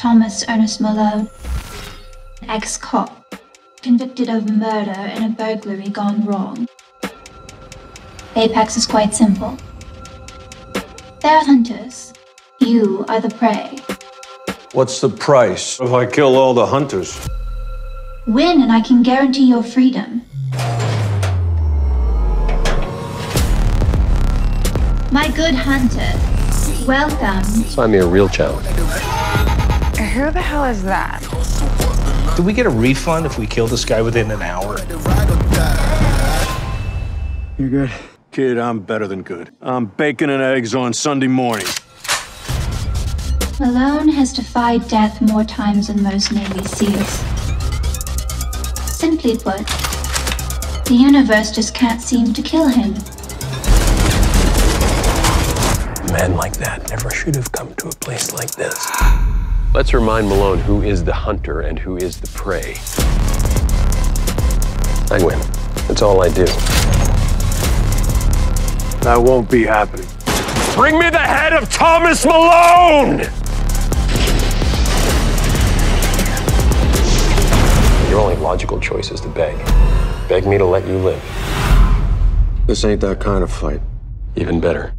Thomas Ernest Malone, ex cop, convicted of murder and a burglary gone wrong. Apex is quite simple. They're hunters. You are the prey. What's the price if I kill all the hunters? Win, and I can guarantee your freedom. My good hunter, welcome. Find me a real challenge. Who the hell is that? Do we get a refund if we kill this guy within an hour? You're good? Kid, I'm better than good. I'm bacon and eggs on Sunday morning. Malone has defied death more times than most Navy SEALs. Simply put, the universe just can't seem to kill him. A man like that never should have come to a place like this. Let's remind Malone who is the hunter and who is the prey. I win. That's all I do. That won't be happening. Bring me the head of Thomas Malone! Your only logical choice is to beg. Beg me to let you live. This ain't that kind of fight. Even better.